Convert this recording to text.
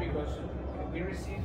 because we received.